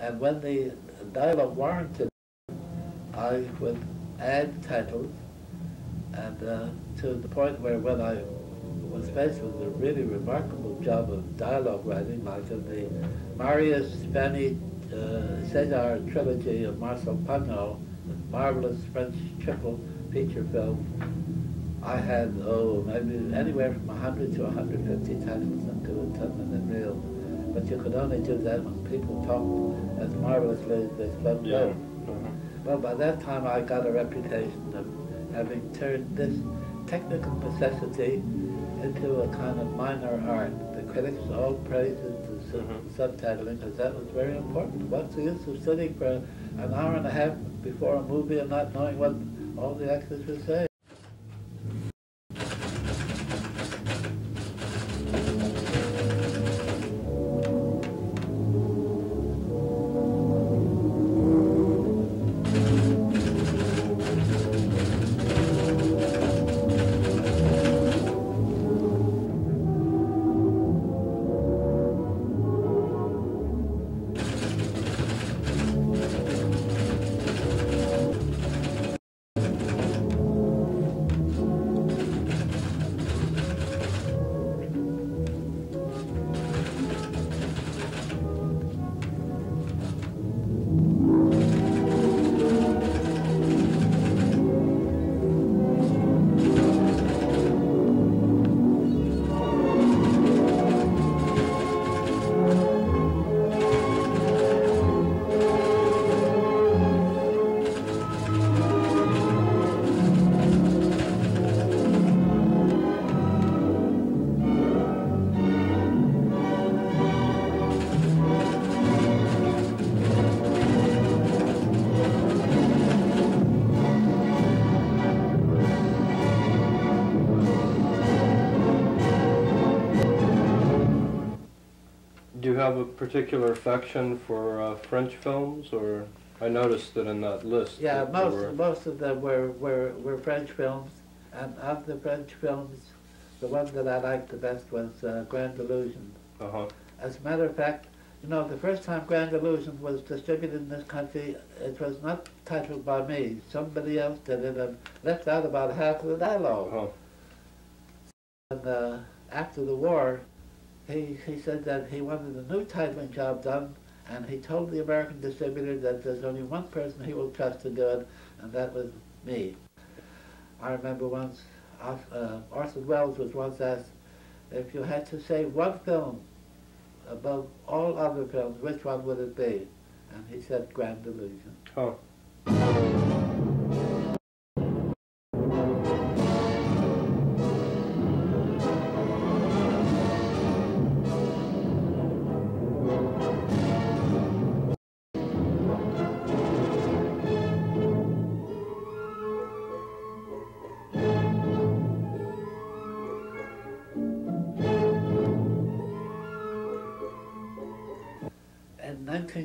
And when the dialogue warranted, I would add titles, and uh, to the point where when I was faced with a really remarkable job of dialogue writing, like in the Marius Fanny uh, Cesar trilogy of Marcel Pagnol, the marvelous French triple feature film, I had, oh, maybe anywhere from 100 to 150 titles into a 10-minute reel. But you could only do that when people talked as marvelously as they spoke Yeah. well. Uh-huh. Well, by that time I got a reputation of having turned this technical necessity into a kind of minor art. The critics all praised the Mhm. subtitling because that was very important. What's the use of sitting for an hour and a half before a movie and not knowing what all the actors were saying? Have a particular affection for uh, French films, or I noticed that in that list. Yeah, that most were- most of them were, were, were French films, and of the French films, the one that I liked the best was uh, Grand Illusion. Uh-huh. As a matter of fact, you know, the first time Grand Illusion was distributed in this country, it was not titled by me. Somebody else did it and left out about half of the dialogue. Uh-huh. And uh, after the war, he, he said that he wanted a new titling job done, and he told the American distributor that there's only one person he will trust to do it, and that was me. I remember once, uh, Orson Welles was once asked, if you had to say one film above all other films, which one would it be? And he said Grand Illusion. Huh.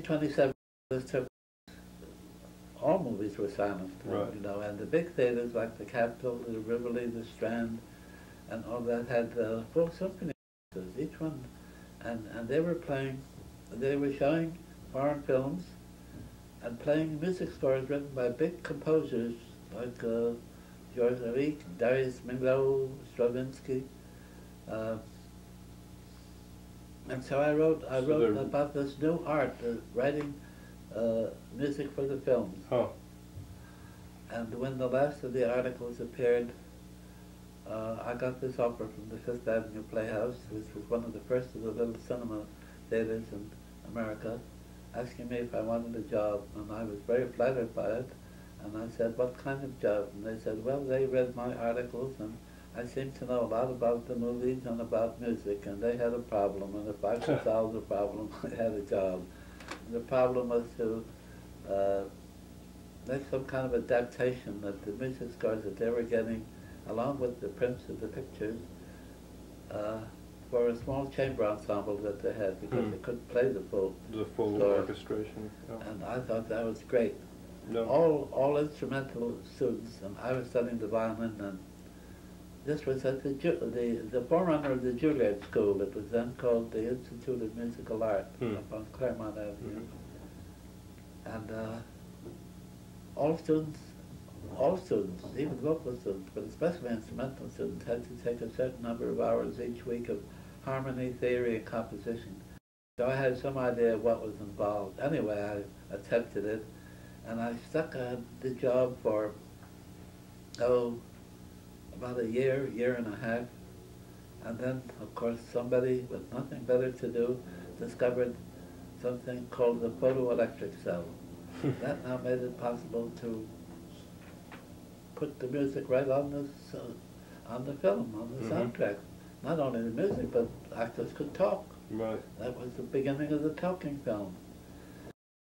1927, all movies were silent, Right. you know, and the big theaters like the Capitol, the Rivoli, the Strand, and all that had uh, full symphony orchestras, each one, and, and they were playing, they were showing foreign films and playing music scores written by big composers like uh, George Auric, Darius Milhaud, Stravinsky. Uh, and so I wrote, I So wrote about this new art, uh, writing uh, music for the films. Huh. And when the last of the articles appeared, uh, I got this offer from the Fifth Avenue Playhouse, which was one of the first of the little cinema theaters in America, asking me if I wanted a job. And I was very flattered by it. And I said, what kind of job? And they said, well, they read my articles and I seemed to know a lot about the movies and about music, and they had a problem, and if I could solve the problem, I had a job. The problem was to uh, make some kind of adaptation that the music scores that they were getting, along with the prints of the pictures, uh, for a small chamber ensemble that they had, because Hmm. they couldn't play the full. The full Score. orchestration. Yeah. And I thought that was great. No. All all instrumental students, and I was studying the violin, and this was at the Ju- the the forerunner of the Juilliard School. It was then called the Institute of Musical Art Hmm. up on Claremont Avenue. Mhm. And uh, all students, all students, even vocal students, but especially instrumental students, had to take a certain number of hours each week of harmony, theory, and composition. So I had some idea of what was involved. Anyway, I attempted it, and I stuck at the job for, oh, about a year, year and a half. And then, of course, somebody with nothing better to do discovered something called the photoelectric cell. that now made it possible to put the music right on the, uh, on the film, on the Mhm. soundtrack. Not only the music, but actors could talk. Right. That was the beginning of the talking film.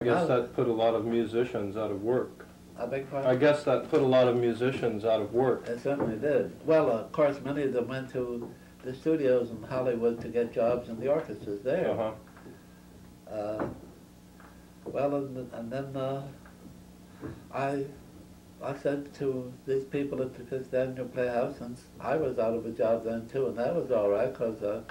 I guess Wow. that put a lot of musicians out of work. I beg I guess that put a lot of musicians out of work. It certainly did. Well, of course, many of them went to the studios in Hollywood to get jobs in the orchestras there. Uh-huh. Uh, well, and, and then uh, I, I said to these people at the Fifth Avenue Playhouse, since I was out of a job then too, and that was all right because uh,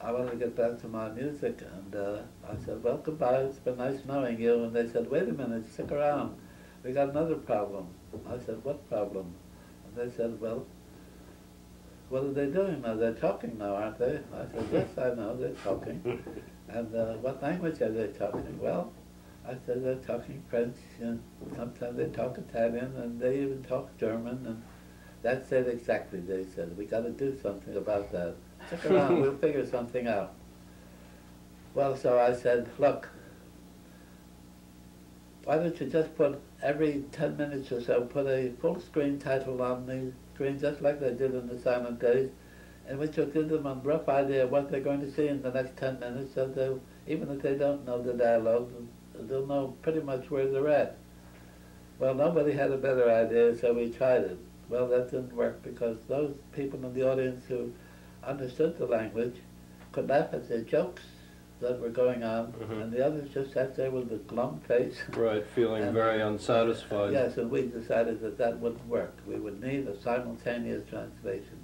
I wanted to get back to my music, and uh, I said, "Well, goodbye. It's been nice knowing you." And they said, "Wait a minute, stick around. We got another problem." I said, "What problem?" And they said, "Well." What are they doing now? They're talking now, aren't they? I said, yes, I know, they're talking. And uh, what language are they talking? Well, I said they're talking French, and sometimes they talk Italian, and they even talk German, and that's it exactly, they said. We got to do something about that. Stick around, we'll figure something out. Well, so I said, look, why don't you just put every 10 minutes or so, put a full screen title on the screen, just like they did in the silent days, in which will give them a rough idea of what they're going to see in the next 10 minutes, so they'll, even if they don't know the dialogue, they'll know pretty much where they're at. Well, nobody had a better idea, so we tried it. Well, that didn't work because those people in the audience who understood the language could laugh at their jokes that were going on, Mhm. and the others just sat there with a glum face. Right, feeling very unsatisfied. Yes, and we decided that that wouldn't work. We would need a simultaneous translation.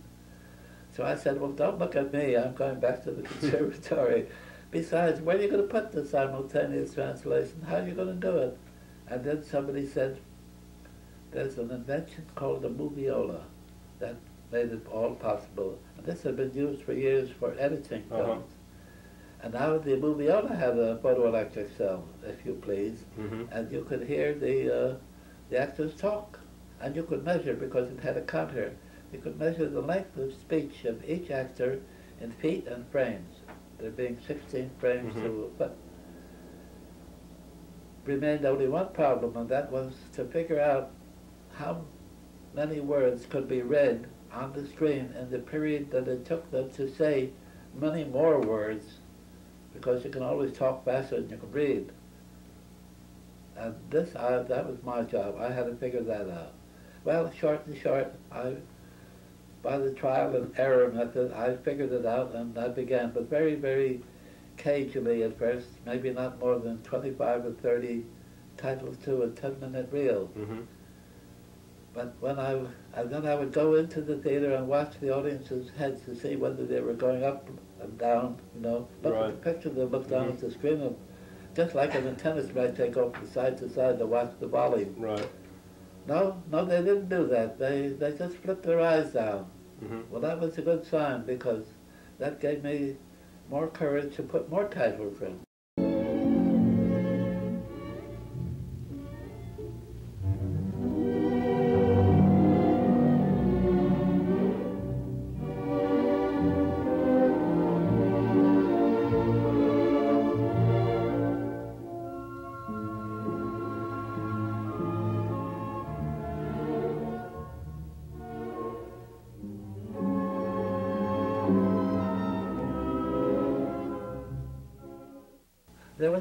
So I said, well, don't look at me. I'm going back to the conservatory. Besides, where are you going to put the simultaneous translation? How are you going to do it? And then somebody said, there's an invention called the moviola that made it all possible. And this had been used for years for editing Uh-huh. films. And now the moviola had a photoelectric cell, if you please hmm and you could hear the uh, the actors talk, and you could measure because it had a counter. You could measure the length of speech of each actor in feet and frames. There being 16 frames Mhm. to a foot. Remained only one problem, and that was to figure out how many words could be read on the screen in the period that it took them to say many more words, because you can always talk faster than you can read. And this, I, that was my job. I had to figure that out. Well, short and short, I, by the trial and error method, I figured it out and I began, but very, very cagily at first, maybe not more than 25 or 30 titles to a 10-minute reel. hmm But when I, and then I would go into the theater and watch the audience's heads to see whether they were going up and down, you know. Look at the picture, they look down Mhm. at the screen, and just like in a tennis match, they go from side to side to watch the volley. Right. No, no, they didn't do that. They, they just flipped their eyes down. hmm Well, that was a good sign because that gave me more courage to put more titles in.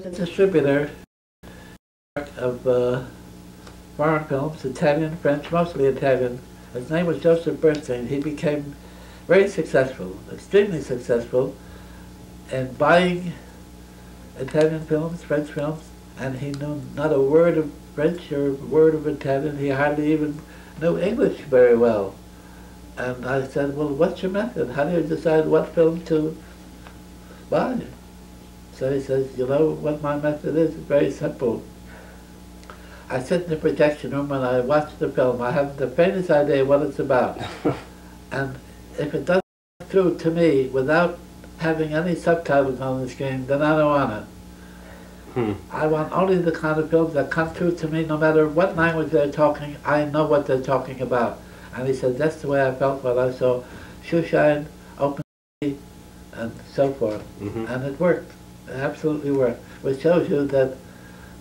There was a distributor of uh, foreign films, Italian, French, mostly Italian. His name was Joseph Burstyn. He became very successful, extremely successful, in buying Italian films, French films, and he knew not a word of French or a word of Italian. He hardly even knew English very well. And I said, well, what's your method? How do you decide what film to buy? So he says, you know what my method is? It's very simple. I sit in the projection room and I watch the film. I have the faintest idea what it's about. and if it doesn't come through to me without having any subtitles on the screen, then I don't want it. Hmm. I want only the kind of films that come through to me no matter what language they're talking, I know what they're talking about. And he said, that's the way I felt when I saw Shoeshine, Open Sea, and so forth. hmm And it worked. Absolutely worked. Which shows you that,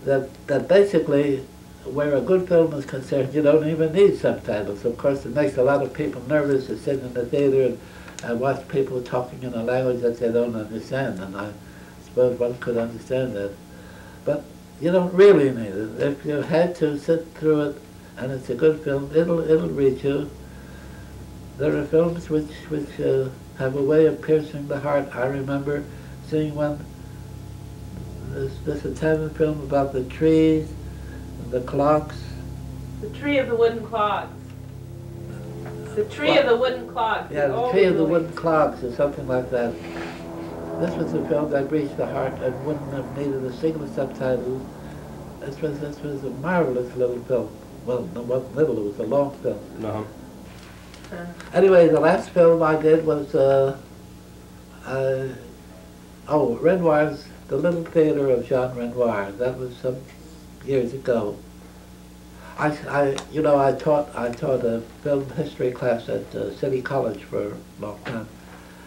that, that basically, where a good film is concerned, you don't even need subtitles. Of course, it makes a lot of people nervous to sit in the theater and, and watch people talking in a language that they don't understand. And I suppose one could understand that. But you don't really need it. If you had to sit through it and it's a good film, it'll, it'll reach you. There are films which, which uh, have a way of piercing the heart. I remember seeing one, this, this Italian film about the trees, and the clocks. The tree of the wooden clocks. The tree What? of the wooden clocks. Yeah, the old tree of the wooden clocks or something like that. This was a film that reached the heart and wouldn't have needed a single subtitle. This was, this was a marvelous little film. Well, no, it wasn't little, it was a long film. Uh-huh. Uh, Anyway, the last film I did was, uh, uh, oh, Renoir's The Little Theater of Jean Renoir. That was some years ago. I, I, you know, I taught, I taught a film history class at uh, City College for a long time.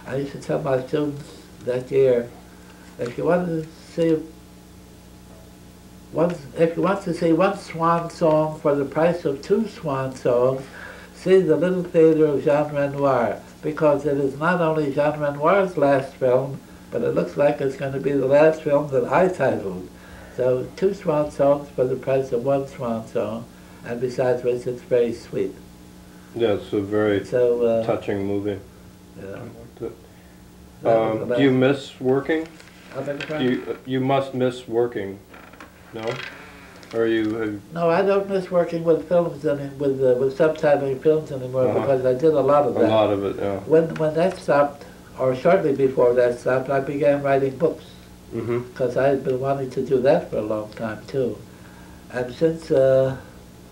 I used to tell my students that year, if you want to see one, if you want to see one swan song for the price of two swan songs, see the Little Theater of Jean Renoir, because it is not only Jean Renoir's last film, but it looks like it's going to be the last film that I titled. So two swan songs for the price of one swan song, and besides which it's very sweet. Yeah, it's a very So, uh, touching movie. yeah. That That was Um, do you miss working? I beg your Do you, you must miss working, no? Or you have, No, I don't miss working with films any, with uh, with subtitling films anymore Uh-huh. because I did a lot of that. a lot of it, yeah. When when that stopped, or shortly before that stopped, I began writing books Mm-hmm. because I had been wanting to do that for a long time too. And since, uh,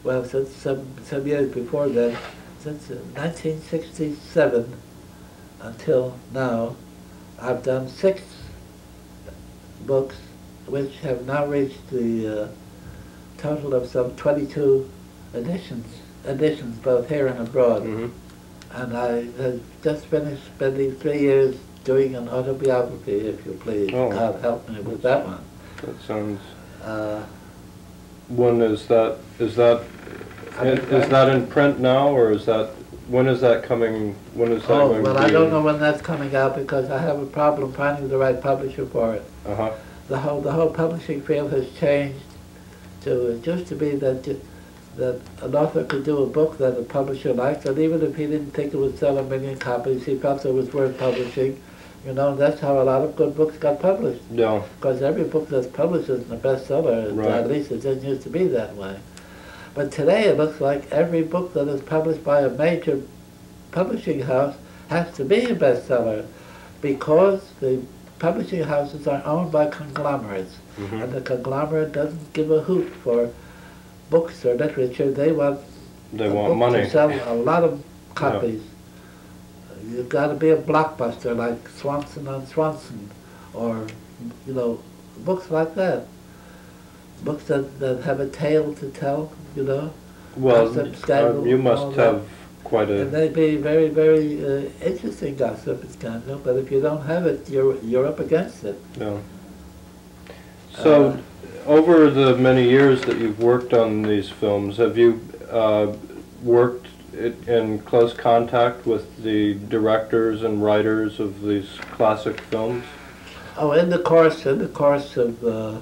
well, since some some years before then, since uh, 1967 until now, I've done six books, which have now reached the uh, total of some 22 editions, editions both here and abroad. Mm-hmm. And I have just finished spending three years doing an autobiography, if you please. Oh. God help me with that one. That sounds, Uh, when is that, is that, I mean, is that in print now, or is that, when is that coming, when is that oh, going to be? well, I don't know when that's coming out because I have a problem finding the right publisher for it. Uh-huh, The whole, the whole publishing field has changed to, it used to be that, that an author could do a book that a publisher liked, and even if he didn't think it would sell a million copies, he felt it was worth publishing. You know, that's how a lot of good books got published. yeah, Because every book that's published isn't a bestseller, Right. at least it didn't used to be that way. But today it looks like every book that is published by a major publishing house has to be a bestseller because the publishing houses are owned by conglomerates. mhm, And the conglomerate doesn't give a hoot for books or literature. They want they want money. to sell a lot of copies. You've got to be a blockbuster like Swanson on Swanson, or you know, books like that. Books that, that have a tale to tell, you know, Well, gossip, uh, scandal, you must that. have quite and a, they be very, very uh, interesting gossip and scandal. But if you don't have it, you're you're up against it. yeah. So, Uh, over the many years that you've worked on these films, have you uh, worked in close contact with the directors and writers of these classic films? Oh, in the course, in the course of, uh,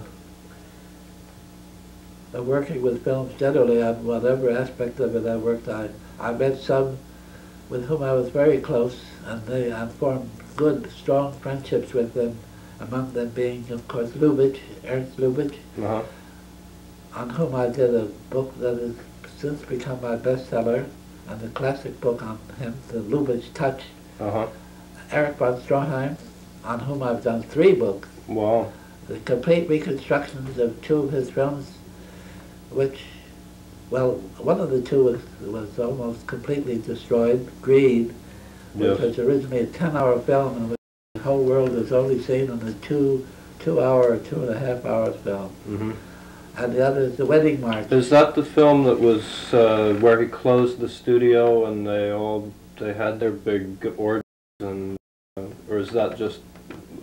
of working with films generally, on whatever aspect of it I worked, on, I met some with whom I was very close, and they, I formed good, strong friendships with them, among them being, of course, Lubitsch, Ernst Lubitsch, Uh-huh, on whom I did a book that has since become my bestseller, and a classic book on him, The Lubitsch Touch. uh-huh, Erich von Stroheim, on whom I've done three books, wow, the complete reconstructions of two of his films, which, well, one of the two was, was almost completely destroyed, Greed, which Yes. was originally a 10-hour film and which the whole world has only seen in a two, two-hour or two and a half hour film. Mhm. And the other is The Wedding March. Is that the film that was uh, where he closed the studio and they all they had their big orgies and uh, or is that just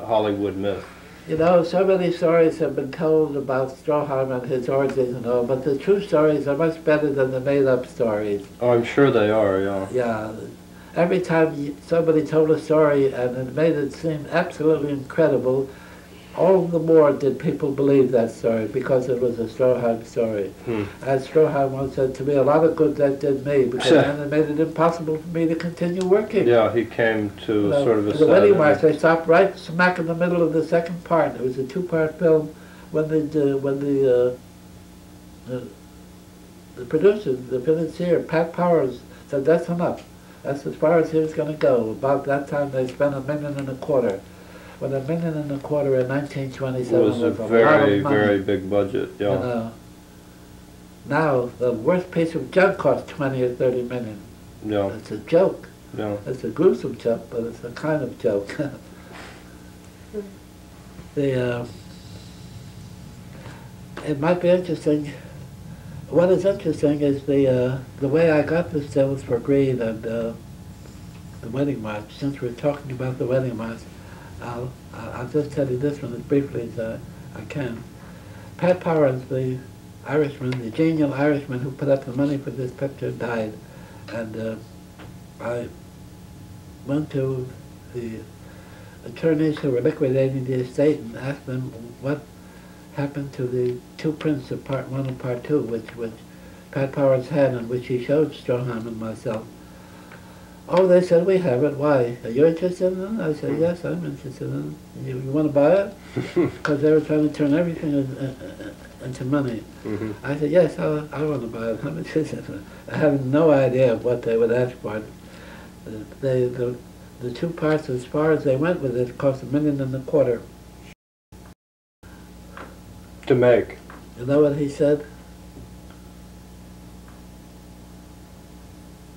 Hollywood myth? You know, so many stories have been told about Stroheim and his origins and all, but the true stories are much better than the made-up stories. Oh, I'm sure they are. Yeah. Yeah, every time somebody told a story and it made it seem absolutely incredible, all the more did people believe that story because it was a Stroheim story. Hmm. As Stroheim once said to me, a lot of good that did me because then it made it impossible for me to continue working. Yeah, he came to sort of a the wedding march. They stopped right smack in the middle of the second part. It was a two-part film. When the when the, uh, the the producer, the financier, Pat Powers, said that's enough. That's as far as he was going to go. About that time, they spent a million and a quarter. When a million and a quarter in 1927 was a was a very lot of money. very big budget. you Yeah. know. Now the worst piece of junk costs 20 or 30 million. Yeah. It's a joke. Yeah. It's a gruesome joke, but it's a kind of joke. the uh, it might be interesting. What is interesting is the uh, the way I got the stills for Greed and uh, the Wedding March. Since we're talking about the Wedding March, I'll I'll just tell you this one as briefly as I, I can. Pat Powers, the Irishman, the genial Irishman who put up the money for this picture, died, and uh, I went to the attorneys who were liquidating the estate and asked them what happened to the two prints of part one and part two, which, which Pat Powers had and which he showed Stroheim and myself. Oh, they said, we have it. Why? Are you interested in it? I said, yes, I'm interested in it. You, you want to buy it? Because they were trying to turn everything in- uh, into money. hmm I said, yes, I, I want to buy it. How much is it? I have no idea of what they would ask for it. They, the, the two parts, as far as they went with it, cost a million and a quarter. To make. You know what he said?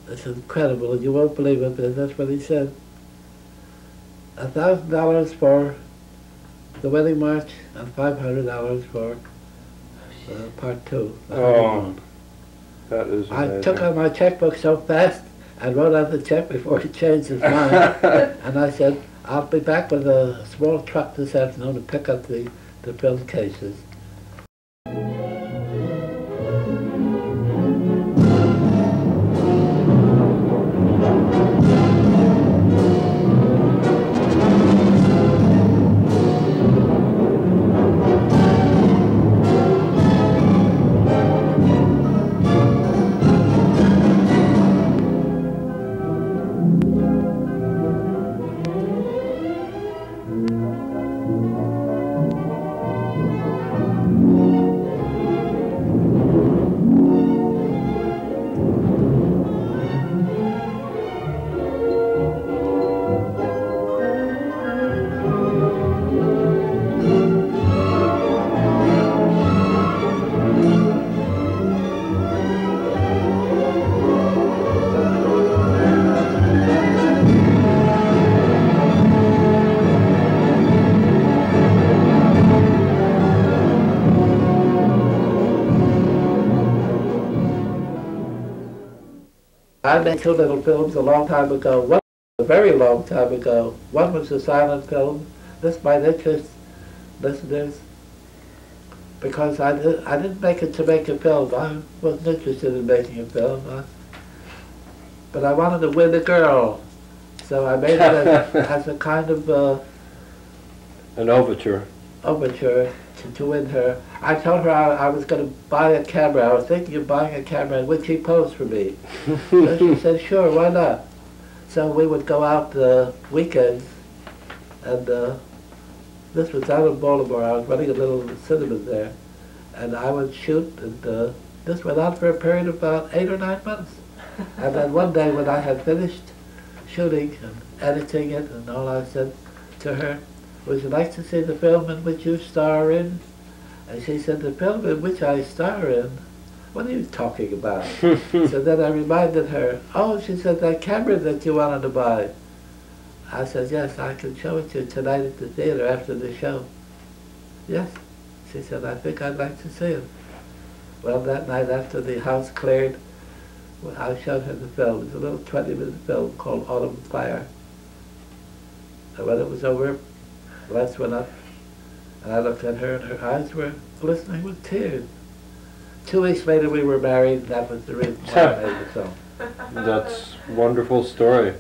It's incredible, and you won't believe it, but that's what he said. A thousand dollars for the wedding march and five hundred dollars for uh, part two. Oh. That is I took out my checkbook so fast, I wrote out the check before he changed his mind. and I said, I'll be back with a small truck this afternoon to pick up the, the film cases. I two little films a long time ago. One a very long time ago. One was a silent film. This might interest listeners because I, did, I didn't make it to make a film. I wasn't interested in making a film. I, but I wanted to win a girl. So I made it as, as a kind of uh, An overture. overture to, to win her. I told her I, I was going to buy a camera. I was thinking of buying a camera, and would she pose for me? So she said, sure, why not? So we would go out the weekends, and uh, this was out of Baltimore. I was running a little cinema there, and I would shoot, and uh, this went on for a period of about eight or nine months. And then one day when I had finished shooting and editing it and all, I said to her, would you like to see the film in which you star in? And she said, the film in which I star in? What are you talking about? so then I reminded her, oh, she said, that camera that you wanted to buy. I said, yes, I can show it to you tonight at the theater after the show. Yes. She said, I think I'd like to see it. Well, that night after the house cleared, I showed her the film. It was a little 20-minute film called Autumn Fire. And when it was over, lights went up, and I looked at her, and her eyes were glistening with tears. Two weeks later, we were married, that was the reason why I made the film. That's wonderful story.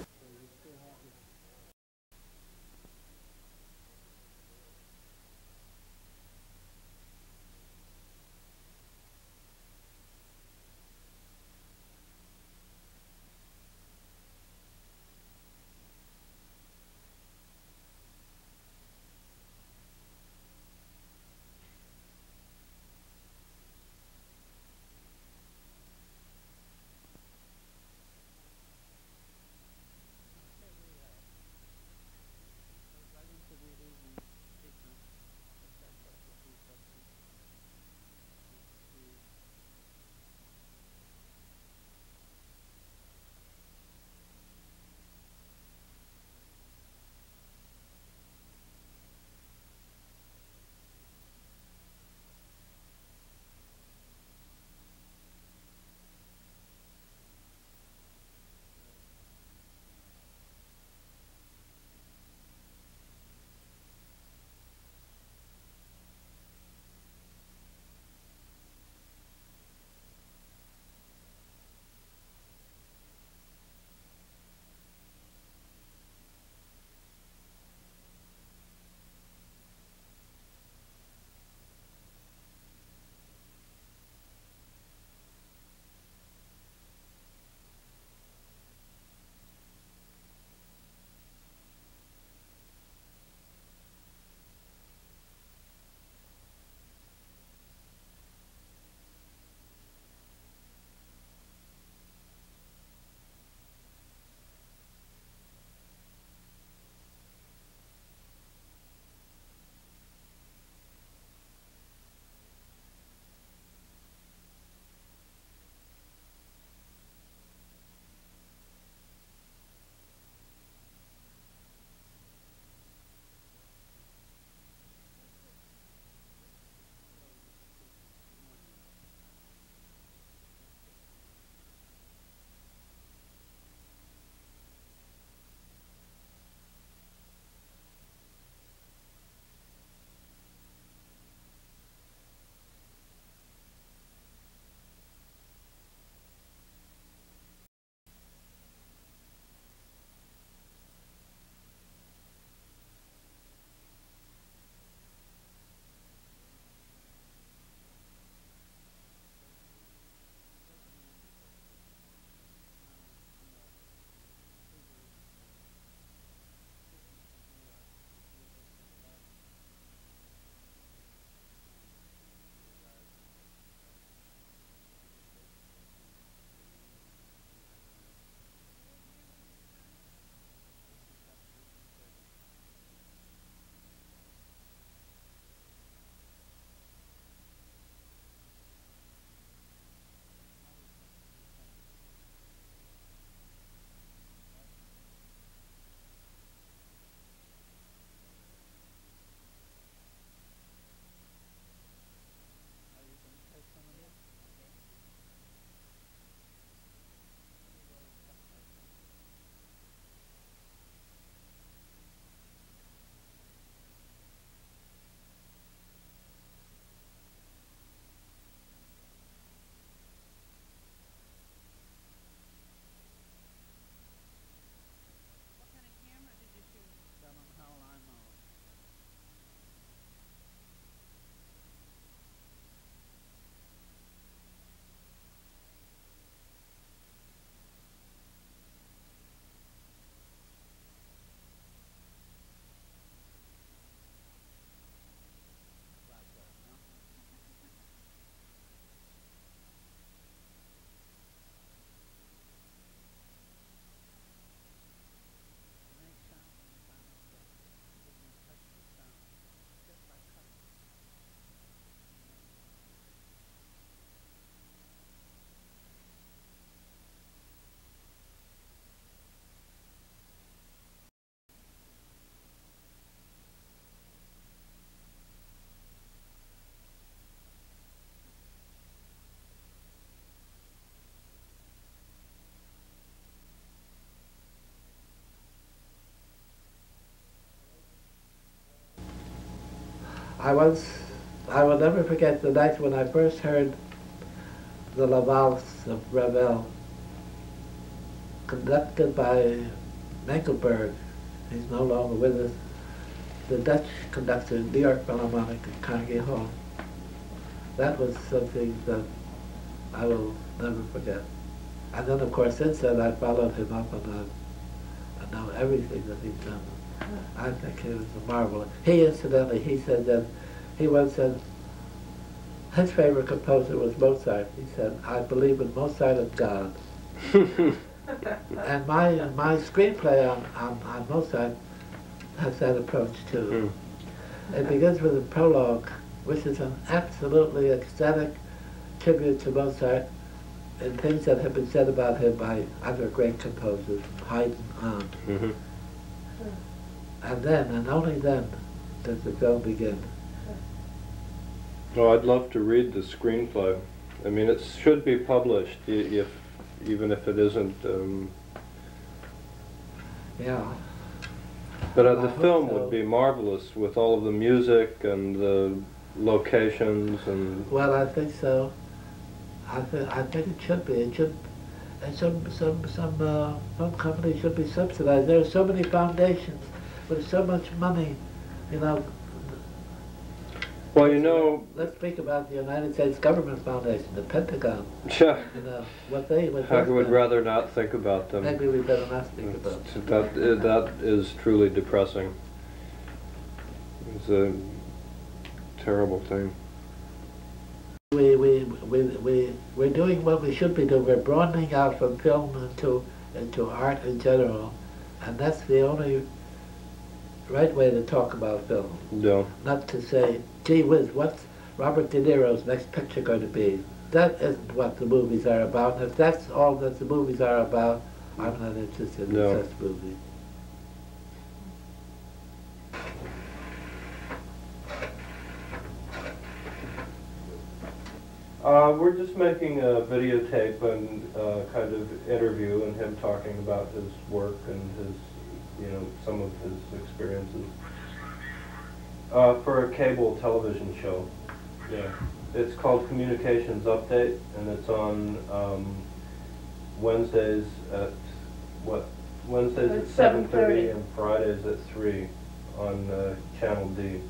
I was, I will never forget the night when I first heard the La Valse of Ravel, conducted by Mengelberg. He's no longer with us. The Dutch conductor in New York Philharmonic at Carnegie Hall. That was something that I will never forget. And then, of course, since then, I followed him up and I, I know everything that he's done. I think it was a marvel. He incidentally, he said that, he once said, his favorite composer was Mozart. He said, I believe in Mozart and God. And my, my screenplay on, on, on Mozart has that approach too. It begins with a prologue, which is an absolutely ecstatic tribute to Mozart and things that have been said about him by other great composers, Haydn on. Mhm. And then, and only then, does the film begin. Well, I'd love to read the screenplay. I mean, it should be published, if, even if it isn't, um, Yeah. but uh, the film so. would be marvelous with all of the music and the locations and, Well, I think so. I think I think it should be. It should. And some some some uh, some companies should be subsidized. There are so many foundations with so much money. You know. well, you know, Let's speak about the United States Government Foundation, the Pentagon. yeah, You know what they what I would rather not think about them. Maybe we better not speak about. It's- That, that is truly depressing. It's a terrible thing. We, we, we, we, we're doing what we should be doing. We're broadening out from film into, into art in general. And that's the only right way to talk about film. No. Not to say, gee whiz, what's Robert De Niro's next picture going to be? That isn't what the movies are about. And if that's all that the movies are about, I'm not interested No. in such movies. Uh, we're just making a videotape and uh, kind of interview and him talking about his work and his, you know, some of his experiences. Uh, for a cable television show. Yeah. It's called Communications Update and it's on um, Wednesdays at, what, Wednesdays at At 7.30 7:30. and Fridays at 3 on uh, Channel D.